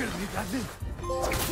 Here we got